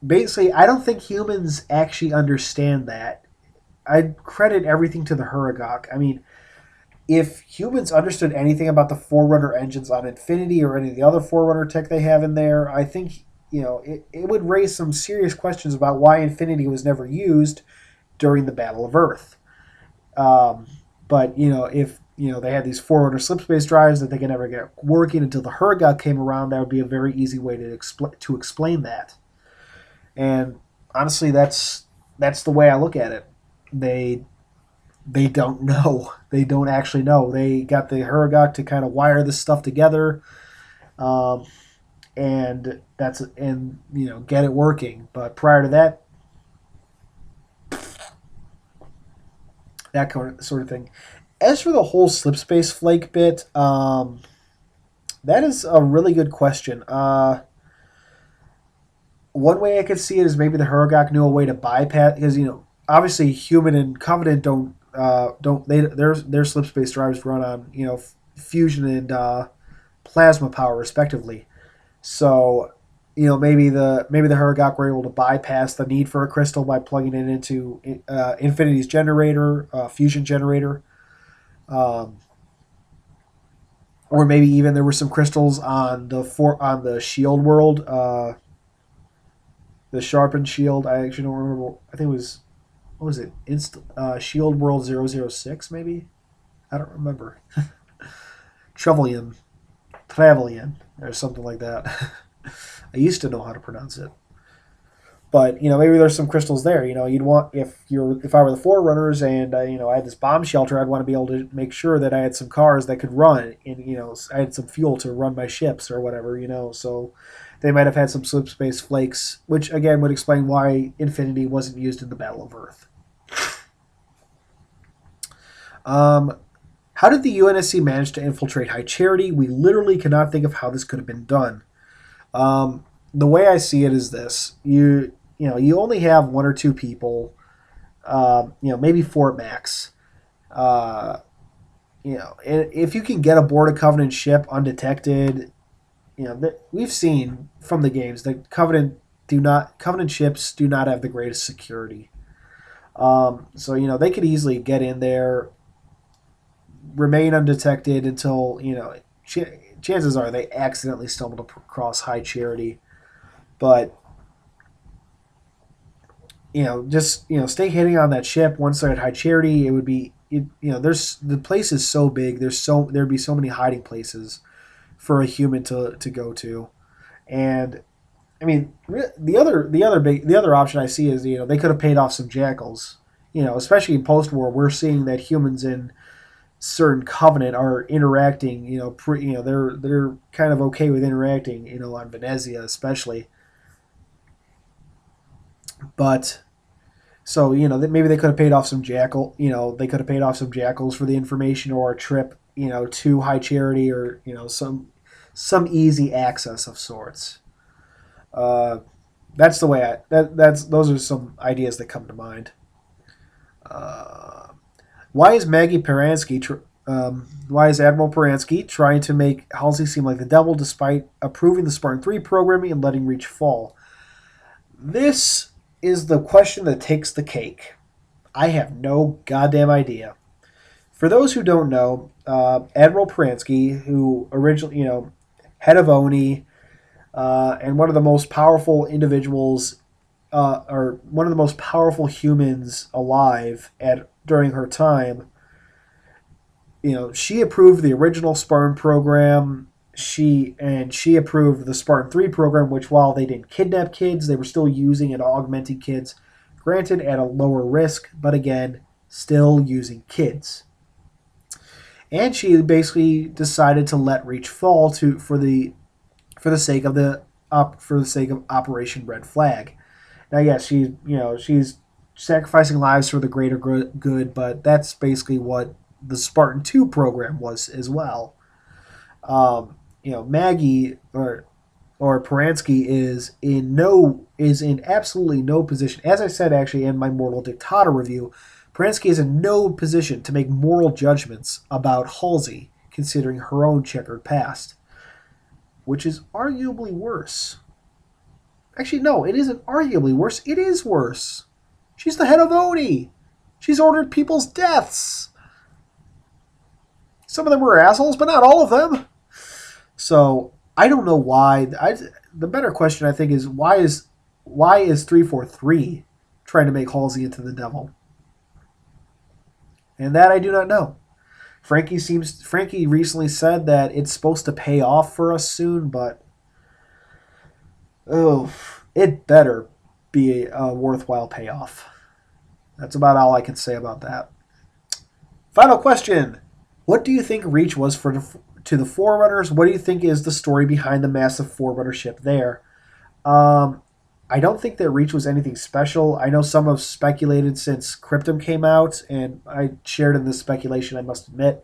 basically, I don't think humans actually understand that. I credit everything to the Huragok. I mean, if humans understood anything about the Forerunner engines on Infinity or any of the other Forerunner tech they have in there, I think you know, it, it would raise some serious questions about why Infinity was never used during the Battle of Earth. Um, but, you know, if, you know, they had these Forerunner slipspace drives that they could never get working until the Huragok came around, that would be a very easy way to, expl- to explain that. And honestly, that's that's the way I look at it. They they don't know. They don't actually know. They got the Huragok to kind of wire this stuff together. Um, and that's and you know get it working. But prior to that, that sort of thing. As for the whole slipspace flake bit, um, that is a really good question. Uh, one way I could see it is maybe the Huragok knew a way to bypass because you know obviously human and Covenant don't uh, don't they their their slipspace drives run on you know fusion and uh, plasma power respectively. So, you know, maybe the maybe the Huragok were able to bypass the need for a crystal by plugging it into uh, Infinity's generator, uh, fusion generator. Um, or maybe even there were some crystals on the for on the shield world, uh, the sharpened shield. I actually don't remember. I think it was what was it? Inst- uh, shield world 006 maybe. I don't remember. Trevelyan Trevelyan or something like that. I used to know how to pronounce it. But you know, maybe there's some crystals there. You know, you'd want if you're if I were the Forerunners and uh, you know I had this bomb shelter, I'd want to be able to make sure that I had some cars that could run, and you know I had some fuel to run my ships or whatever. You know, so they might have had some slip space flakes, which again would explain why Infinity wasn't used in the Battle of Earth. Um, how did the UNSC manage to infiltrate High Charity? We literally cannot think of how this could have been done. Um, the way I see it is this: you you know you only have one or two people, uh, you know maybe four max. Uh, you know, if you can get aboard a Covenant ship undetected, you know we've seen from the games that Covenant do not Covenant ships do not have the greatest security. Um, so you know they could easily get in there, remain undetected until you know ch- chances are they accidentally stumbled across High Charity, but you know just you know stay hitting on that ship once they're at High Charity. It would be it, you know there's the place is so big. There's so there'd be so many hiding places for a human to to go to, and I mean, the other the other big the other option I see is you know they could have paid off some jackals. You know, especially in post war, we're seeing that humans in certain covenant are interacting. You know, pre, you know they're they're kind of okay with interacting. You know, on Venezia especially. But so you know maybe they could have paid off some jackal. You know, they could have paid off some jackals for the information or a trip. You know, to High Charity or you know some some easy access of sorts. Uh, that's the way I that that's those are some ideas that come to mind. Uh, why is Maggie Parangosky? Um, why is Admiral Parangosky trying to make Halsey seem like the devil despite approving the Spartan 3 programming and letting Reach fall? This is the question that takes the cake. I have no goddamn idea. For those who don't know, uh, Admiral Parangosky, who originally, you know, head of ONI, uh, and one of the most powerful individuals, uh, or one of the most powerful humans alive at during her time. You know, she approved the original Spartan program. She and she approved the Spartan three program, which while they didn't kidnap kids, they were still using and augmenting kids. Granted, at a lower risk, but again, still using kids and she basically decided to let Reach fall to for the for the sake of the up for the sake of Operation Red Flag. Now, yes, she you know she's sacrificing lives for the greater good, but that's basically what the Spartan Two program was as well. Um, you know, Maggie or or Parangosky is in no is in absolutely no position. As I said, actually, in my Mortal Dictata review, Parangosky is in no position to make moral judgments about Halsey, considering her own checkered past, which is arguably worse. Actually, no, it isn't arguably worse. It is worse. She's the head of ONI. She's ordered people's deaths. Some of them were assholes, but not all of them. So I don't know why. I, the better question I think is why is why is three four three trying to make Halsey into the devil? And that I do not know. Frankie seems Frankie recently said that it's supposed to pay off for us soon, but oh, it better be a worthwhile payoff. That's about all I can say about that. Final question: What do you think Reach was for to the Forerunners? What do you think is the story behind the massive Forerunner ship there? Um, I don't think that Reach was anything special. I know some have speculated since Cryptum came out, and I shared in this speculation. I must admit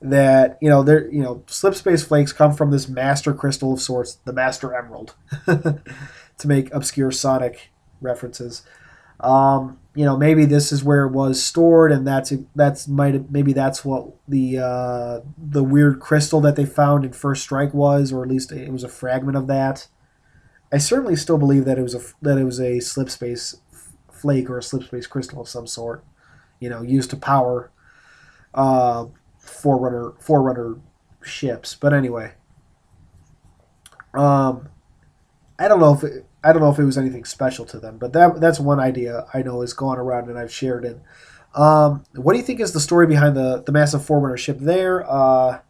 that you know there you know slip space flakes come from this master crystal of sorts, the Master Emerald, to make obscure Sonic references. Um, you know, maybe this is where it was stored, and that's that's might maybe that's what the uh, the weird crystal that they found in First Strike was, or at least it was a fragment of that. I certainly still believe that it was a that it was a slip space flake or a slip space crystal of some sort, you know, used to power uh, forerunner forerunner ships. But anyway, um, I don't know if it, I don't know if it was anything special to them, but that that's one idea I know has gone around and I've shared it. Um, what do you think is the story behind the the massive forerunner ship there? Uh,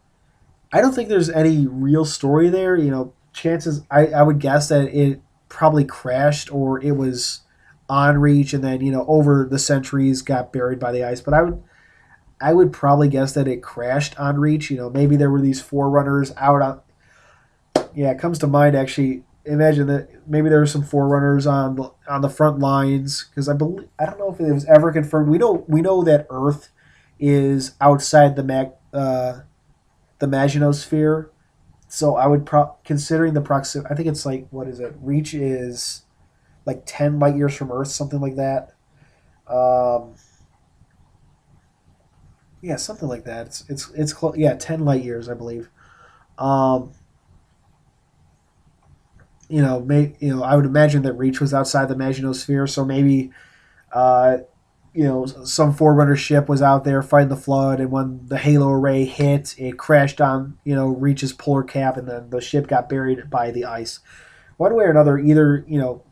I don't think there's any real story there. You know, chances I, I would guess that it probably crashed or it was on reach and then you know over the centuries got buried by the ice. But I would I would probably guess that it crashed on reach. You know, maybe there were these forerunners out on. Yeah, it comes to mind actually. Imagine that maybe there were some forerunners on the, on the front lines because I believe I don't know if it was ever confirmed. We know we know that Earth is outside the mag uh, the Maginot Sphere, so I would pro considering the proximity. I think it's like what is it? Reach is like ten light years from Earth, something like that. Um, yeah, something like that. It's it's it's close. Yeah, ten light years, I believe. Um, you know, may you know, I would imagine that Reach was outside the Maginot Sphere, so maybe, uh, you know, some Forerunner ship was out there fighting the flood, and when the Halo array hit, it crashed on you know Reach's polar cap, and then the ship got buried by the ice. One way or another, either you know,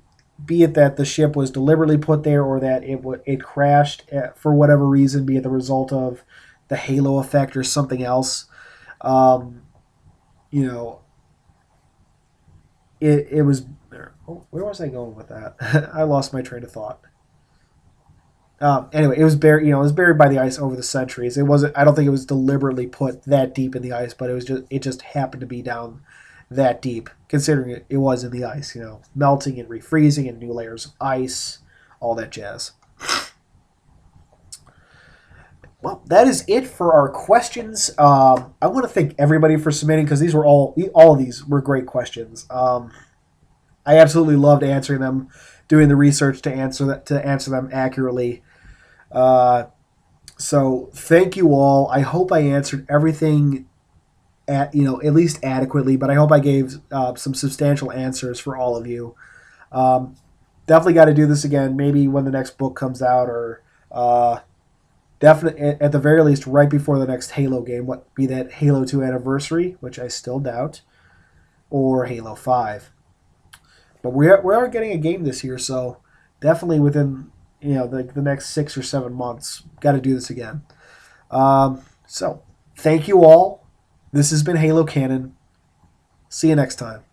be it that the ship was deliberately put there or that it w- it crashed at, for whatever reason, be it the result of the halo effect or something else. Um, you know, it, it was. Oh, where was I going with that? I lost my train of thought. Um, anyway, it was buried. You know, it was buried by the ice over the centuries. It wasn't. I don't think it was deliberately put that deep in the ice, but it was just. It just happened to be down that deep, considering it, it was in the ice. You know, melting and refreezing and new layers of ice, all that jazz. Well, that is it for our questions. Um, I want to thank everybody for submitting because these were all all of these were great questions. Um, I absolutely loved answering them, doing the research to answer that to answer them accurately. Uh, so thank you all. I hope I answered everything at you know at least adequately, but I hope I gave uh, some substantial answers for all of you. Um, definitely got to do this again. Maybe when the next book comes out or. Uh, definitely at the very least right before the next Halo game, what be that Halo 2 anniversary, which I still doubt, or Halo 5. But we are, we are getting a game this year, so definitely within you know the, the next six or seven months, got to do this again. Um, so thank you all. This has been Halo Canon. See you next time.